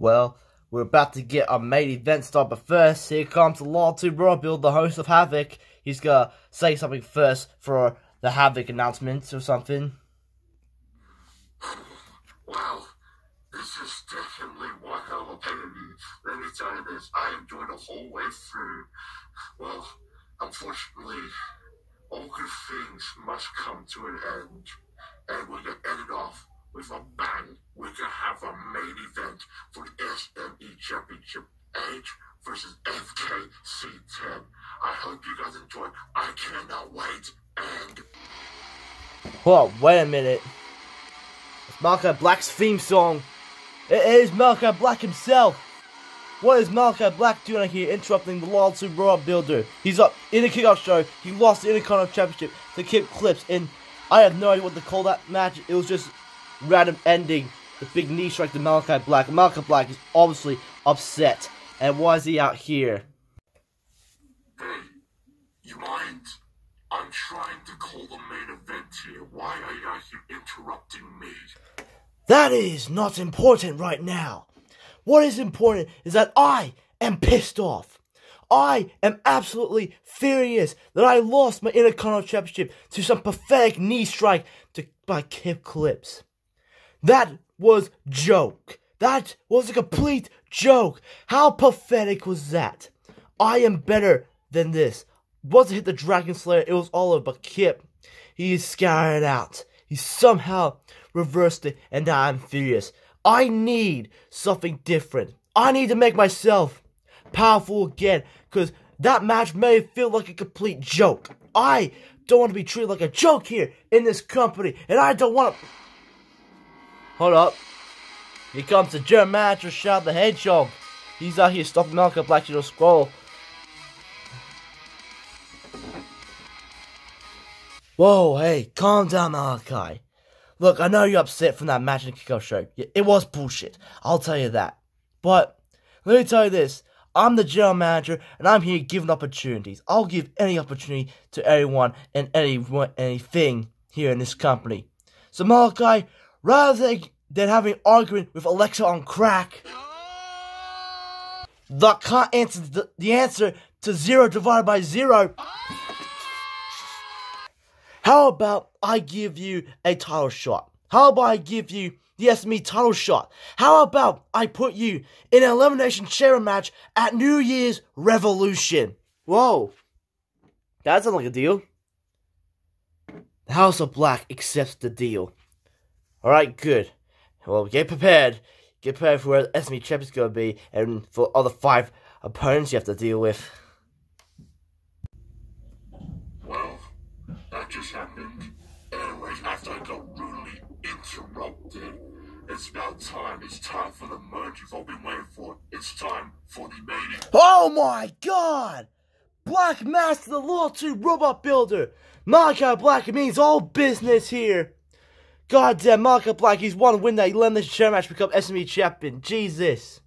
Well, we're about to get our main event started, but first, here comes Law 2 Royal the host of Havoc. He's gonna say something first for the Havoc announcements or something. Wow, this is definitely one hell of a pay-per-view. Let me tell you this, I enjoyed the whole way through. Well, unfortunately, all good things must come to an end. And we're gonna end it off with a bang. We're gonna have a main event for the SME Championship Edge versus FKC10. I hope you guys enjoy. I cannot wait. And Hold wait a minute. It's Malachi Black's theme song. It is Malachi Black himself. What is Malachi Black doing here interrupting the Law 2 Raw Builder? He's up in the kickoff show. He lost the Intercontinental Championship to Kip Clips, and I have no idea what to call that match. It was just random ending. The big knee strike to Malachi Black. Malachi Black is obviously upset. And why is he out here? hey, you mind? I'm trying to call the main event here. Why are you out here interrupting me? That is not important right now. What is important is that I am pissed off. I am absolutely furious that I lost my Intercontinental Championship to some pathetic knee strike to, by Kip Clips. That was joke. That was a complete joke. How pathetic was that? I am better than this. Once I hit the Dragon Slayer, it was all over. But Kip, he scattered out. He somehow reversed it, and now I'm furious. I need something different. I need to make myself powerful again, because that match may feel like a complete joke. I don't want to be treated like a joke here in this company, and I don't want to. Hold up. Here comes the German manager, Shout the Hedgehog. He's out here stopping Malachi Black to the scroll. Whoa, hey, calm down, Malachi. Look, I know you're upset from that match the kickoff show. It was bullshit. I'll tell you that. But let me tell you this. I'm the general manager, and I'm here giving opportunities. I'll give any opportunity to anyone and anyone, anything here in this company. So Malachi, rather than, than having an argument with Alexa on crack, the can't answer the, the answer to zero divided by zero. How about I give you a title shot? How about I give you the SME title shot? How about I put you in an elimination chamber match at New Year's Revolution? Whoa. That sounds like a deal. The House of Black accepts the deal. Alright, good. Well, get prepared. Get prepared for where the SME is gonna be and for all the five opponents you have to deal with. Well, that just happened. Anyways, after I got rudely interrupted, it's about time. It's time for the merge you've all been waiting for. It's time for the main Oh my god! Black Master, the Law 2 Robot Builder! My Malachi Black means all business here! Goddamn, Malachi Black, he's one win that elimination chair match become SME champion. Jesus.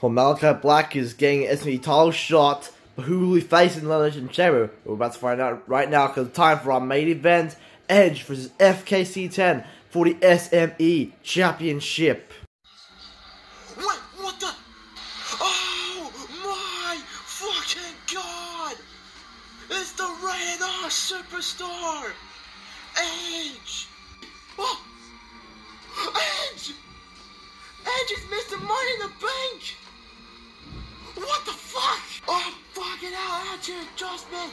Well, Malachi Black is getting an SME title shot, but who will he face in the elimination chamber? We're about to find out right now because time for our main event Edge versus FKC10 for the SME Championship. What? What the? Oh my fucking god! It's the Rated Superstar! Edge! Oh! Edge! Edge is Mr. Money in the Bank! What the fuck? Oh, fucking hell, add your adjustment!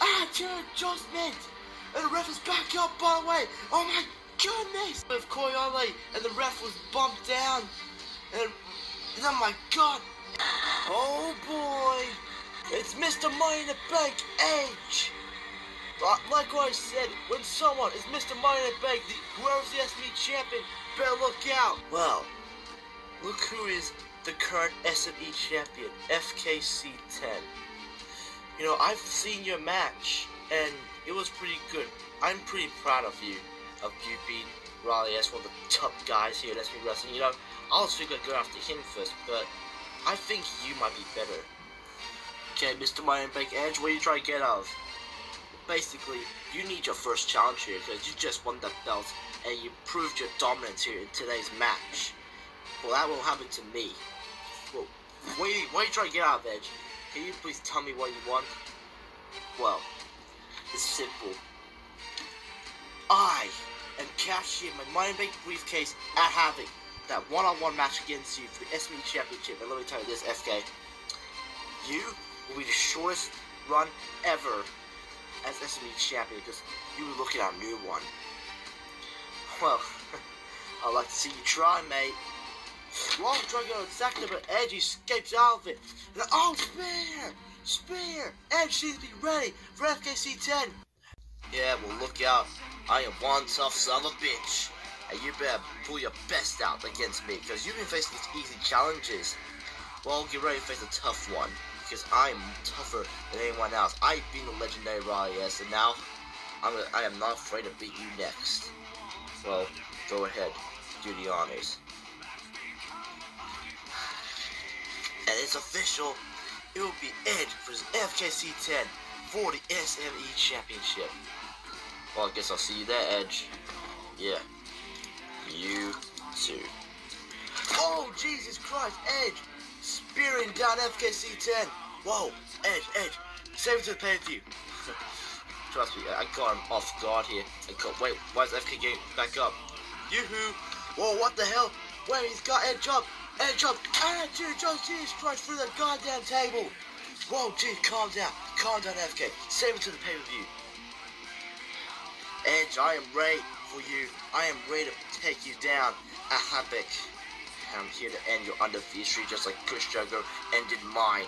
Add your adjustment! And the ref is back up, by the way! Oh my goodness! With Koyole, and the ref was bumped down! And, and oh my god! Oh boy! It's Mr. Money in the Bank Edge! But like I said, when someone is Mr. Money in the Bank, the, whoever's the SME champion, better look out! Well, look who is the current SME champion, FKC 10. You know, I've seen your match, and it was pretty good. I'm pretty proud of you, of you being Raleigh as one of the top guys here at SME Wrestling. You know, I was figuring I'd go after him first, but I think you might be better. Okay, Mr. Money Bank Edge, what are you trying to get out of? Basically, you need your first challenge here because you just won that belt and you proved your dominance here in today's match. Well, that won't happen to me. Well, what are you, are you trying to get out of Edge? Can you please tell me what you want? Well, it's simple. I am cashing my Money Bank briefcase at Havoc. That one-on-one match against you for the SME Championship. And let me tell you this, FK. You will be the shortest run ever as SME champion because you were looking at a new one. Well, I'd like to see you try, mate. Long to go exactly, but Edge escapes out of it. And, oh, spear! Spear! Edge seems to be ready for FKC 10. Yeah, well, look out. I am one tough son of a bitch. And you better pull your best out against me, because you've been facing these easy challenges. Well, get ready to face a tough one, because I'm tougher than anyone else. I've been the legendary Reyes, and now I'm gonna, I am not afraid to beat you next. Well, go ahead, do the honors. And it's official, it will be Edge versus FKC 10 for the SME Championship. Well, I guess I'll see you there, Edge. Yeah. You too. Oh, Jesus Christ, Edge! Spearing down FKC 10. Whoa, Edge, Edge. Save it to the pay-per-view. Trust me, I got him off guard here. I got, wait, why is FK getting back up? Yoo-hoo! Whoa, what the hell? Wait, he's got Edge up! Edge up! Ah, dude, just Jesus Christ through the goddamn table! Whoa, dude, calm down. Calm down, FK. Save it to the pay-per-view. Edge, I am ready for you. I am ready to take you down Havoc. I'm here to end your undefeated streak just like Chris Jericho ended mine.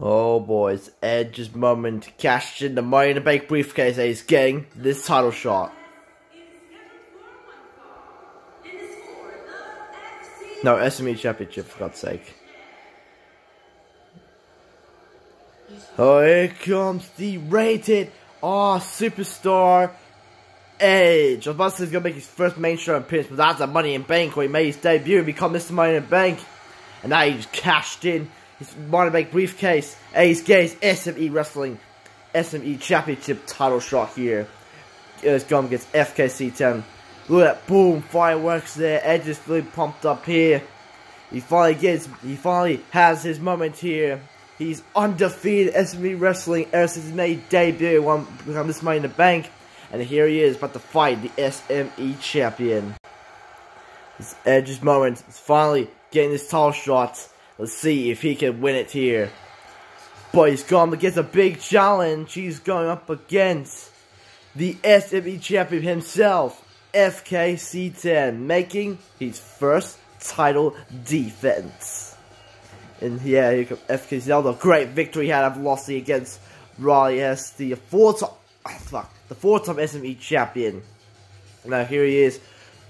Oh boys, Edge's moment cashed in the money in the bank briefcase and he's getting this title shot. No, SME Championship, for God's sake. Oh, here comes the rated R superstar Edge. I was about to say he's going to make his first main show appearance, but that's a Money in Bank where he made his debut and become Mr. Money in the Bank. And now he's cashed in his Bank briefcase. And he's getting his SME Wrestling SME Championship title shot here. It's going against FKC 10. Look at that, boom, fireworks there. Edge is really pumped up here. He finally gets, he finally has his moment here. He's undefeated SME Wrestling ever since debut one become this Money in the Bank. And here he is about to fight the SME champion. This Edge's moment is finally getting his title shot. Let's see if he can win it here. But he's going against a big challenge. He's going up against the SME champion himself, FKC10, making his first title defense. And yeah, here comes FKC, the great victory he had of Velocity against Raleigh as the four-time, oh, fuck, the four-time SME champion. Now here he is,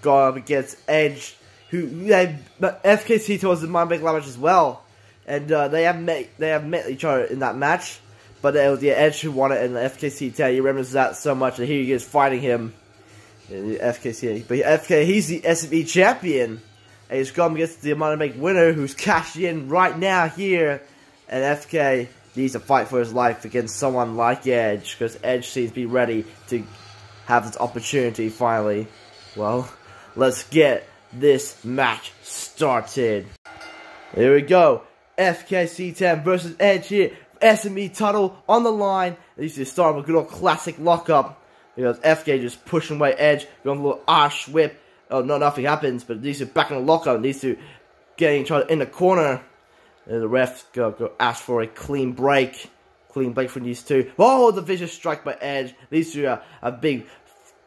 going up against Edge, who yeah, FKC in my big match as well, and uh, they have met they have met each other in that match, but it was the Edge who won it, and the FKC tell he remembers that so much, and here he is fighting him, the FKC, but FK he's the SME champion, and he's going against the Bank winner, who's cashed in right now here, and FK needs to fight for his life against someone like Edge, because Edge seems to be ready to have this opportunity finally. Well, let's get this match started. Here we go. FKC10 versus Edge here. SME title on the line. This is start with a good old classic lockup. Because FK just pushing away Edge, going a little Irish whip. Oh, no, nothing happens, but these two back in the lockup. These two getting each other in the corner. And the ref go, go ask for a clean break. Clean break from these two. Oh, the vicious strike by Edge. These two are a big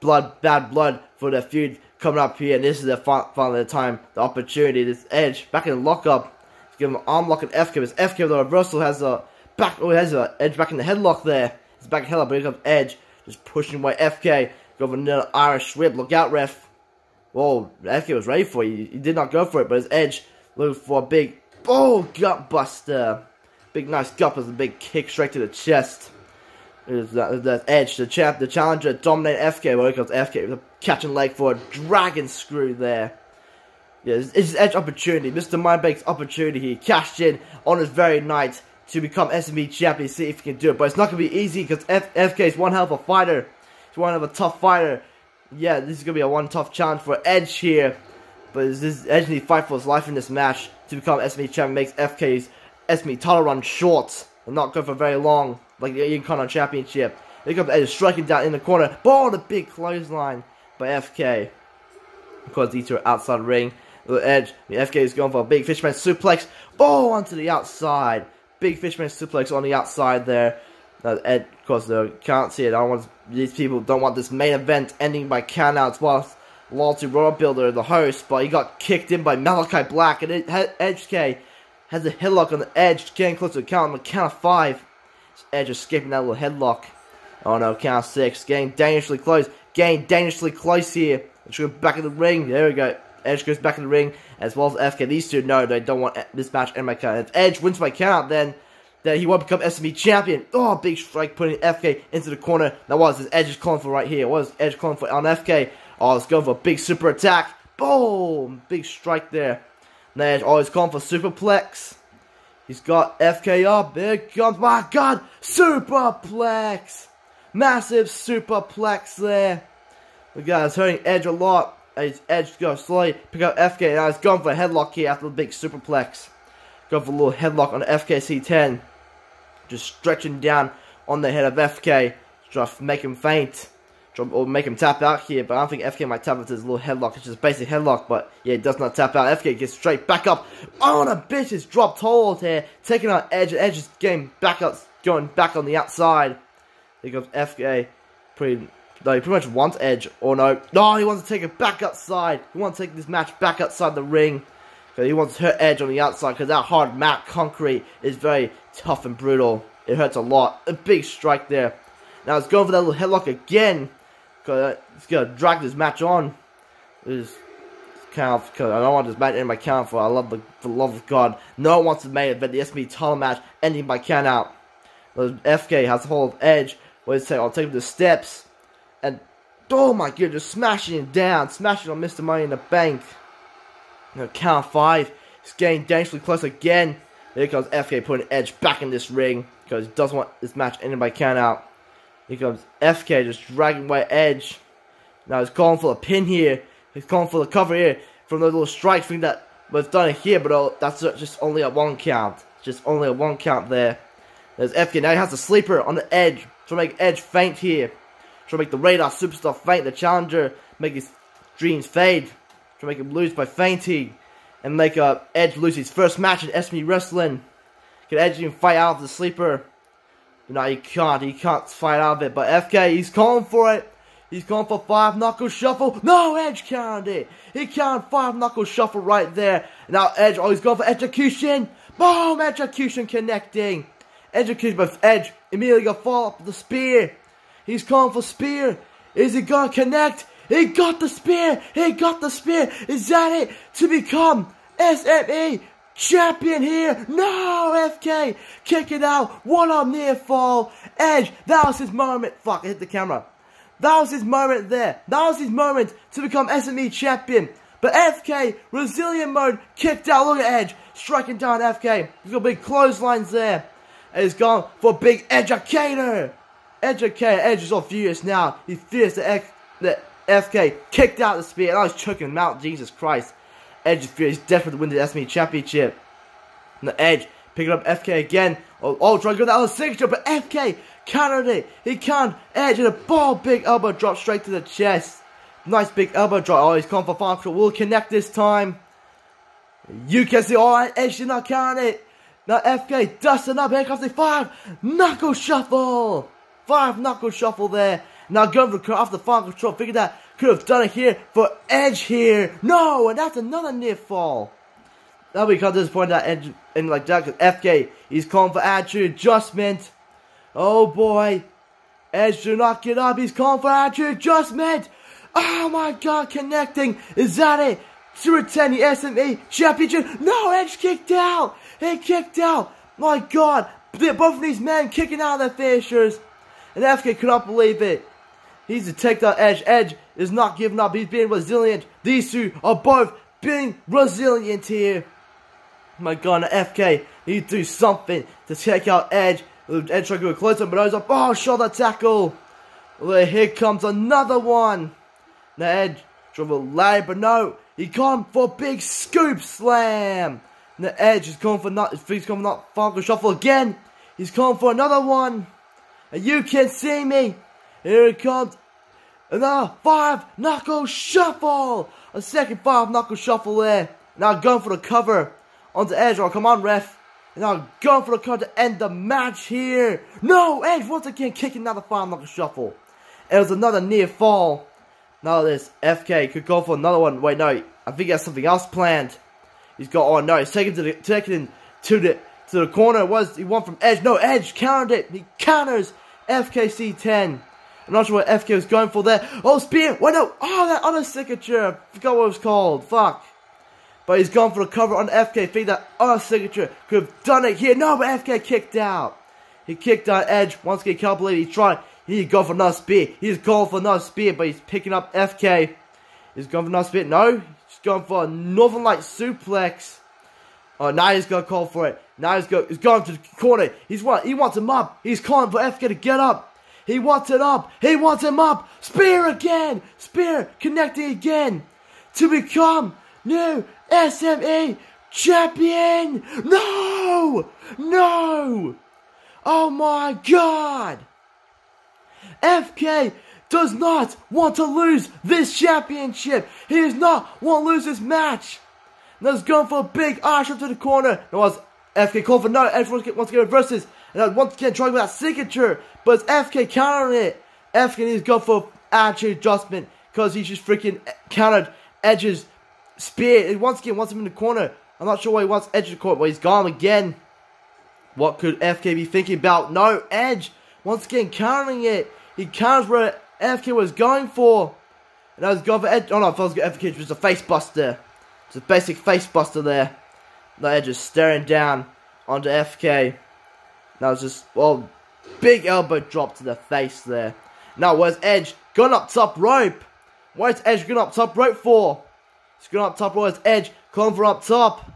blood, bad blood for the feud coming up here. And this is the final time, the opportunity. This Edge back in the lockup. Give him an arm lock and FK. His FK the reversal has a back. Oh, has a Edge back in the headlock there. It's back in headlock, but here comes Edge. Just pushing away FK. Go for another Irish whip. Look out, ref. Whoa, FK was ready for you. He did not go for it, but his Edge looking for a big, oh, gut buster. Big nice gut a big kick straight to the chest. There's that, Edge, the champ, the challenger, dominate FK. Well, here FK with a catching leg for a dragon screw there. Yeah, it's, it's Edge opportunity. Mr. Mindbank's opportunity. He cashed in on his very night to become SME champion. See if he can do it. But it's not going to be easy because FK is one hell of a fighter. He's one of a tough fighter. Yeah, this is going to be a one tough challenge for Edge here. But is this Edge need to fight for his life in this match to become SME champion makes FK's SME title run short and not go for very long, like the Intercontinental Championship. Here comes Edge striking down in the corner. Ball, the big clothesline by FK. Of course, these two are outside the ring. The Edge, the FK is going for a big fisherman suplex. Ball onto the outside. Big fisherman suplex on the outside there. Now, Ed, of course, they can't see it. I don't want these people don't want this main event ending by countouts. Whilst Loyalty Royal Builder, the host, but he got kicked in by Malachi Black, and it, Edge K has the headlock on the edge, getting close to the count on the count of five. Edge escaping that little headlock. Oh no, count six. Getting dangerously close. Getting dangerously close here. Let's go back in the ring. There we go. Edge goes back in the ring, as well as FK. These two know they don't want this match in my count. If Edge wins my count, then that he won't become SME champion. Oh, big strike putting FK into the corner. Now what is this Edge is calling for right here? What is Edge calling for on FK? Oh, let's go for a big super attack. Boom! Big strike there. Now Edge, oh, calling for superplex. He's got FKR, big comes, my God, superplex. Massive superplex there. The guy's hurting Edge a lot. His Edge goes slowly pick up FK. Now he's going for a headlock here after the big superplex. Go for a little headlock on FKC10. Just stretching down on the head of FK. To make him faint. Or make him tap out here. But I don't think FK might tap into his little headlock. It's just basic headlock. But yeah, it does not tap out. FK gets straight back up. Oh, the bitch is dropped hold here. Taking out Edge. Edge is getting back up. Going back on the outside. Here goes FK. Pretty no, he pretty much wants Edge. Or no. No, he wants to take it back outside. He wants to take this match back outside the ring. Because he wants to hurt Edge on the outside. Because that hard mat concrete is very tough and brutal. It hurts a lot. A big strike there. Now it's going for that little headlock again. Because uh, it's going to drag this match on. This of, because I don't want this match in my count for I love the, the love of God. No one wants to make it, but the SB title match ending by count out. The FK has the hold of Edge. What is it? I'll take to steps. And oh my god, just smashing it down, smashing on Mr. Money in the Bank. You count five. He's getting dangerously close again. Here comes FK putting Edge back in this ring because he doesn't want this match ending by count out. Here comes FK just dragging away Edge. Now he's calling for a pin here. He's calling for the cover here from the little strike thing that was done here, but that's just only a one count. Just only a one count there. There's FK. Now he has the sleeper on the edge to make Edge faint here. Try to make the radar superstar faint, the challenger, make his dreams fade. Try to make him lose by fainting. And make uh, Edge lose his first match in SME Wrestling. Can Edge even fight out the sleeper? No, he can't. He can't fight out of it. But FK, he's calling for it. He's going for five knuckle shuffle. No, Edge can't it. He can't five knuckle shuffle right there. Now Edge, oh, he's going for execution. Boom, execution connecting. Execution, but Edge immediately gonna fall up the spear. He's calling for spear. Is he gonna connect? He got the spear. He got the spear. Is that it to become SME champion here? No, FK. Kick it out. One on near fall. Edge. That was his moment. Fuck, I hit the camera. That was his moment there. That was his moment to become SME champion. But FK, resilient mode, kicked out. Look at Edge, striking down FK. He's got big clotheslines there. And he's gone for big educator. Educator, Edge is all furious now. He's furious X, that FK kicked out the spear and I was choking him out. Jesus Christ. Edge is desperate to win the SME Championship. And the Edge picking up FK again. Oh, oh trying to go that other signature, but FK countered it. He can't. Edge and a ball big elbow drop straight to the chest. Nice big elbow drop. Oh, he's coming for final Will connect this time. You can see, oh, Edge did not count it. Now FK dusting up. Here comes the five. Knuckle shuffle. Five knuckle shuffle there. Now going for the final control. Figured that could have done it here for Edge here. No, and that's another near fall. We come to this point that Edge and like that FK he's calling for attitude adjustment. Oh boy. Edge do not get up. He's calling for attitude adjustment. Oh my god, connecting. Is that it? To retain the SME championship. No, Edge kicked out. He kicked out. My god. Both of these men kicking out their finishers. And FK could not believe it. He's to take the edge. Edge is not giving up. He's being resilient. These two are both being resilient here. My God, FK need to do something to take out Edge. Edge trying to go closer, but I was like, oh, shoulder tackle. Well, here comes another one. Now Edge drove a lie, but no, He gone for big scoop slam. The Edge is going for not. He's going for not Falcon Shuffle again. He's going for another one. And you can see me. Here it comes. Another five knuckle shuffle. A second five knuckle shuffle there. Now going for the cover onto Edge. Oh, come on, ref. Now going for the cover to end the match here. No, Edge once again kicking another five knuckle shuffle. It was another near fall. Now this FK could go for another one. Wait, no, I think he has something else planned. He's got oh no, he's taken to the to the to the corner. It was he won from Edge? No, Edge countered it. He counters FKC 10. I'm not sure what FK was going for there. Oh, spear! Wait, no! Oh, that other signature! I forgot what it was called. Fuck. But he's gone for the cover on FK. Think that other signature could have done it here. No, but FK kicked out. He kicked out Edge. Once again, believe he tried. He going for another spear. He's going for another spear, but he's picking up FK. He's going for another spear. No, he's going for a Northern Light suplex. Oh, now he's going to call for it. Now he's, go, he's going to the corner. He's what? He wants him up. He's calling for FK to get up. He wants it up. He wants him up. Spear again. Spear connecting again to become new SME champion. No, no. Oh my God. FK does not want to lose this championship. He does not want to lose this match. Now he's going for a big arch up to the corner. It was FK called for no. Everyone wants to And once again trying with that signature. But it's FK countering it. FK needs to go for attitude adjustment. Because he's just freaking countered Edge's spear. And once again wants him in the corner. I'm not sure why he wants Edge in the corner. But he's gone again. What could FK be thinking about? No, Edge. Once again countering it. He counters where FK was going for. And I was going for Edge. Oh no, I was FK was a face buster. It's a basic face buster there. The Edge is staring down onto FK. Now it's just, well, big elbow drop to the face there. Now, where's Edge? Going up top rope. What's Edge going up top rope for? He's going up top rope. Where's Edge? Calling for up top.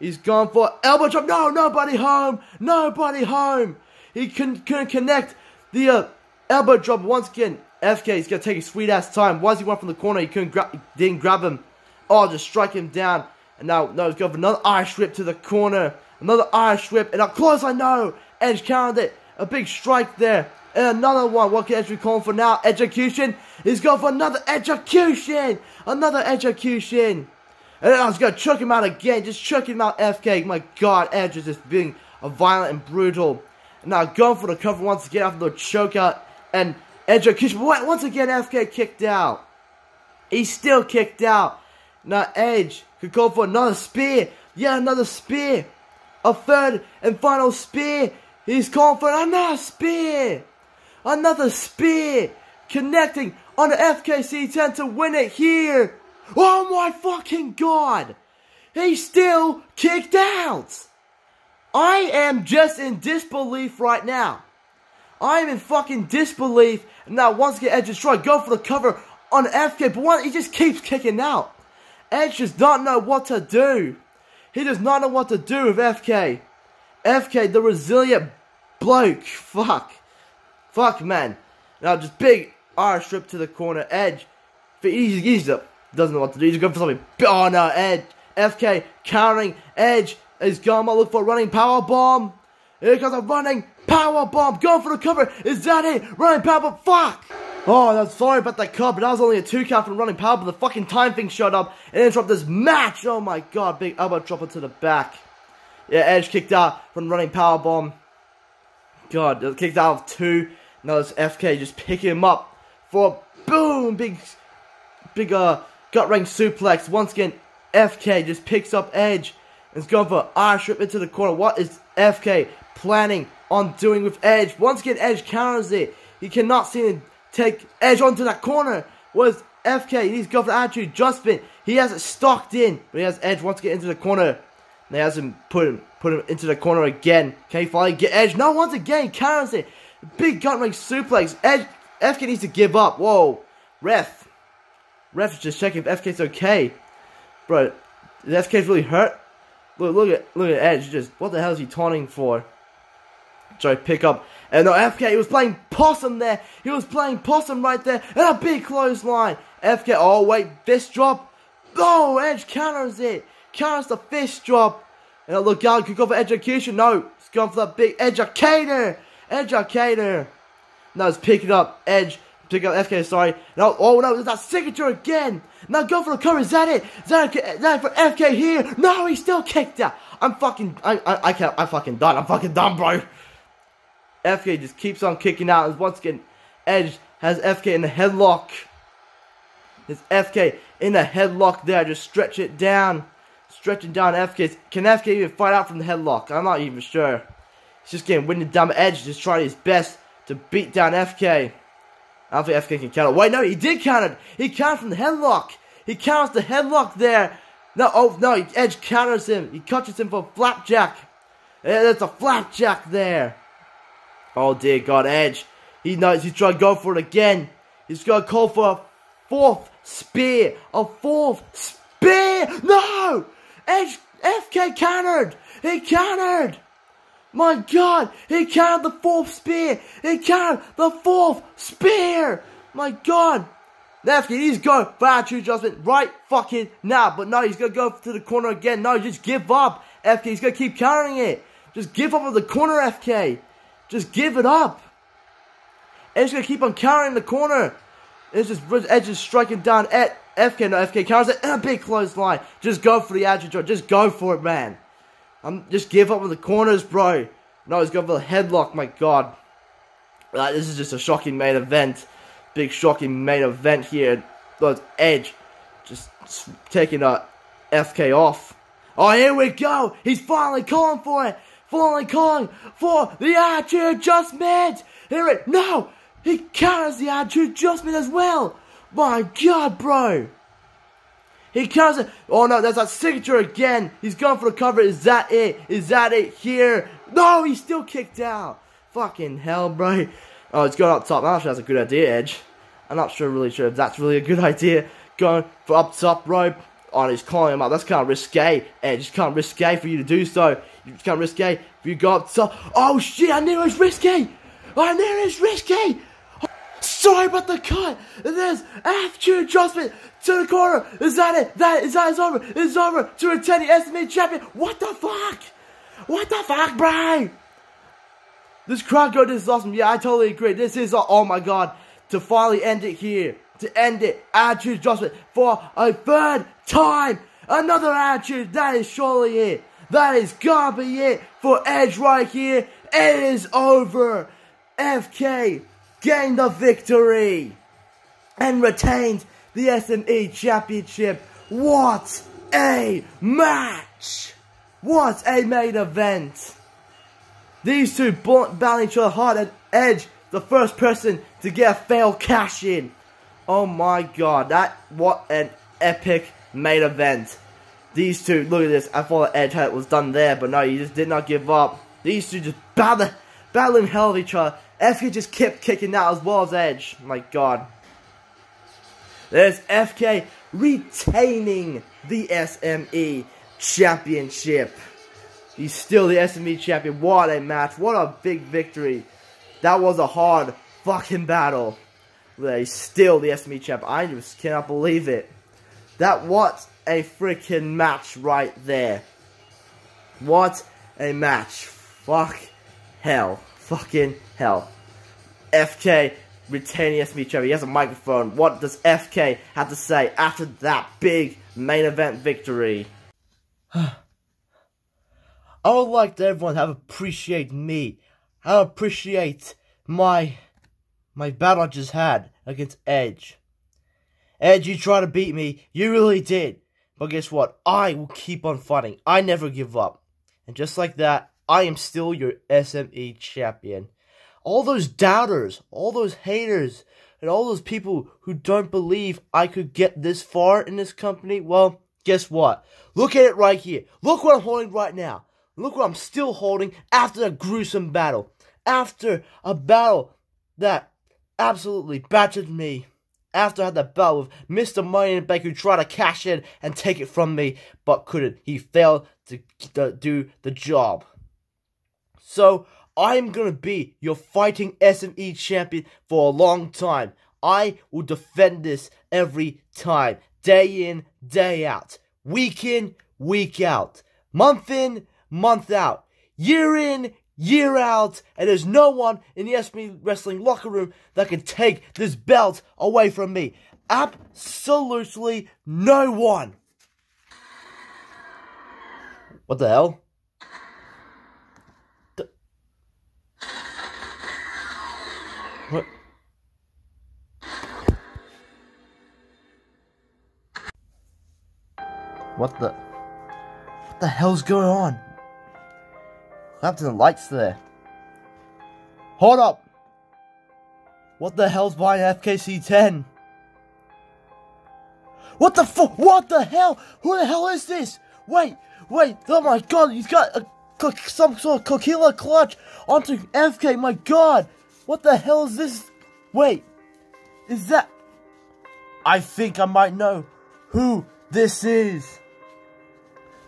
He's gone for elbow drop. No, nobody home. Nobody home. He can, couldn't connect the uh, elbow drop once again. FK is going to take his sweet ass time. Once he went from the corner, he couldn't gra didn't grab him. Oh, just strike him down. And now, no, he's going for another Irish whip to the corner. Another Irish whip. And up close, I know. Edge counted it. A big strike there. And another one. What can Edge be calling for now? Execution. He's going for another execution. Another execution. And then I was going to chuck him out again. Just chuck him out FK. My God, Edge is just being a violent and brutal. Now going for the cover once again after the choke out. And execution. But once again, FK kicked out. He's still kicked out. Now Edge could go for another spear. Yeah, another spear. A third and final spear. He's calling for another spear. Another spear. Connecting on the FKC10 to win it here. Oh my fucking god. He's still kicked out. I am just in disbelief right now. I am in fucking disbelief. Now, once again, Edge is trying to go for the cover on FK, but one, he just keeps kicking out. Edge does not know what to do. He does not know what to do with FK. FK, the resilient bloke. Fuck. Fuck, man. Now, just big R strip to the corner. Edge. He, up. doesn't know what to do. He's going for something. Oh, no. Edge. FK countering. Edge is to look for a running power bomb. Here comes a running power bomb. Going for the cover. Is that it? Running power bomb. Fuck. Oh, I'm sorry about that cut, but that was only a two count from running power, but the fucking time thing showed up and interrupted this match. Oh my god, big elbow dropper to the back. Yeah, Edge kicked out from running power bomb. God, kicked out of two. Now this FK just picking him up for boom, big, big uh gutwrench suplex. Once again, FK just picks up Edge and is going for Irish whip into the corner. What is FK planning on doing with Edge? Once again, Edge counters it. He cannot see take Edge onto that corner was FK. He needs to go for the attitude adjustment. He has it stocked in, but he has Edge to get into the corner. He has him put him put him into the corner again. Can he finally get Edge? No, once again, counters it. Big gutwrench suplex. Edge FK needs to give up. Whoa. Ref. Ref is just checking if FK's okay. Bro, is FK's really hurt? Look, look at look at Edge. Just what the hell is he taunting for? Try pick up and no, FK, he was playing possum there. He was playing possum right there. And a big clothesline. FK, oh wait, this drop. Oh, Edge counters it. Counters the fist drop. And look out, could go for education. No, it's going for the big educator. Educator. Now it's picking up Edge. Pick up FK, sorry. No, oh no, there's that signature again. Now go for the cover. Is that it? Is that, that for FK here? No, he still kicked out. I'm fucking, I, I, I can't, I'm fucking done. I'm fucking done, bro. FK just keeps on kicking out. And once again, Edge has FK in the headlock. It's FK in the headlock there. Just stretch it down. Stretching down FK. Can FK even fight out from the headlock? I'm not even sure. He's just getting winded down edge. Just trying his best to beat down FK. I don't think FK can count it. Wait, no, he did count it. He counted from the headlock. He counts the headlock there. No, oh, no, Edge counters him. He catches him for flapjack. There's a flapjack there. Oh, dear God, Edge. He knows he's trying to go for it again. He's going to call for a fourth spear. A fourth spear. No! Edge, FK countered. He countered. My God, he countered the fourth spear. He countered the fourth spear. My God. FK, he's going for attitude adjustment right fucking now. But no, he's going to go to the corner again. No, just give up. FK, he's going to keep countering it. Just give up on the corner, FK. Just give it up. Edge's gonna keep on countering the corner. It's just Edge is striking down at FK, no FK counters it a big clothesline. Just go for the attitude. Just go for it, man. I'm just give up on the corners, bro. No, he's going for the headlock. My God, like, this is just a shocking main event. Big shocking main event here. Look, Edge just taking a FK off. Oh, here we go. He's finally calling for it. Finally calling for the attitude adjustment. Here it. No, he carries the attitude adjustment as well. My God, bro. He carries it. Oh no, that's that signature again. He's going for the cover. Is that it? Is that it here? No, he's still kicked out. Fucking hell, bro. Oh, it's going up top. I'm not sure that's a good idea, Edge. I'm not sure, really sure if that's really a good idea. Going for up top rope. Oh, he's calling him up. That's kind of risque, Edge. It's kind of risque for you to do so. It's kind of risque if you go up top. Oh shit, I knew it was risky. I knew it was risky. Sorry about the cut. There's after adjustment to the corner. Is that it? That is that is over. It's over to a the estimated champion. What the fuck? What the fuck, bro? This crowd go, this is awesome. Yeah, I totally agree. This is, uh, oh my god, to finally end it here. To end it, attitude adjustment for a third time. Another attitude. That is surely it. That is gonna be it for Edge right here. It is over. FK gained the victory and retained the SME Championship. What a match! What a main event! These two battling each other hard and Edge, the first person to get a fail cash in. Oh my god, that what an epic main event. These two, look at this. I thought Edge had was done there, but no, he just did not give up. These two just battle, battling hell of each other. FK just kept kicking out as well as Edge. My god. There's FK retaining the SME Championship. He's still the SME champion. What a match. What a big victory. That was a hard fucking battle. But He's still the SME champ. I just cannot believe it. That was a freaking match right there. What a match. Fuck hell. Fucking hell. FK retaining SME champion. He has a microphone. What does FK have to say after that big main event victory? I would like to everyone have appreciate me. I appreciate my my battle I just had against Edge. Edge, you tried to beat me. You really did. But guess what? I will keep on fighting. I never give up. And just like that, I am still your SME champion. All those doubters, all those haters, and all those people who don't believe I could get this far in this company, well, guess what? Look at it right here. Look what I'm holding right now. Look what I'm still holding after a gruesome battle. After a battle that absolutely battered me. After I had that battle with Mr. Money in the Bank who tried to cash in and take it from me, but couldn't. He failed to, to do the job. So, I'm gonna be your fighting SME champion for a long time. I will defend this every time. day in, day out, week in, week out, month in, month out, year in, year out, and there's no one in the SME Wrestling locker room that can take this belt away from me. Absolutely no one. What the hell? What the? What the hell's going on? What happened to the lights there? Hold up! What the hell's behind FKC 10? What the fu- What the hell? Who the hell is this? Wait, wait, oh my god, he's got a, some sort of coquina clutch onto FK, my god! What the hell is this? Wait, is that. I think I might know who this is.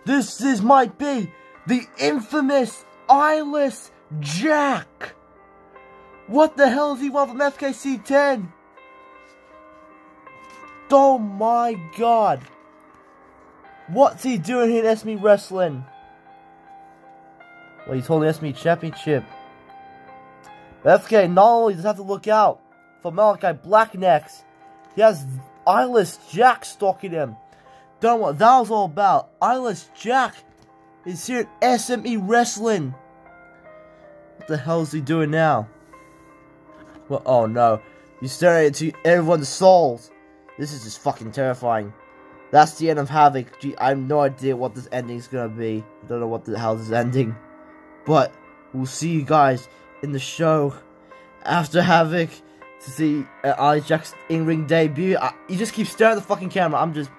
This is might be the infamous eyeless Jack. What the hell is he want from FKC 10? Oh my god. What's he doing here in SME Wrestling? Well, he's holding SME Championship. But FK not only does have to look out for Malachi Blacknecks, he has Eyeless Jack stalking him. Don't what that was all about. Eyeless Jack is here at SME Wrestling. What the hell is he doing now? Well, oh no. He's staring into everyone's souls. This is just fucking terrifying. That's the end of Havoc. Gee, I have no idea what this ending is gonna be. I don't know what the hell this is ending. But we'll see you guys in the show after Havoc to see uh, Ali Jack's in-ring debut. I, you just keep staring at the fucking camera. I'm just,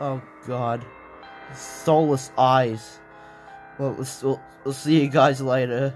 oh god, soulless eyes. Well, we'll, we'll see you guys later.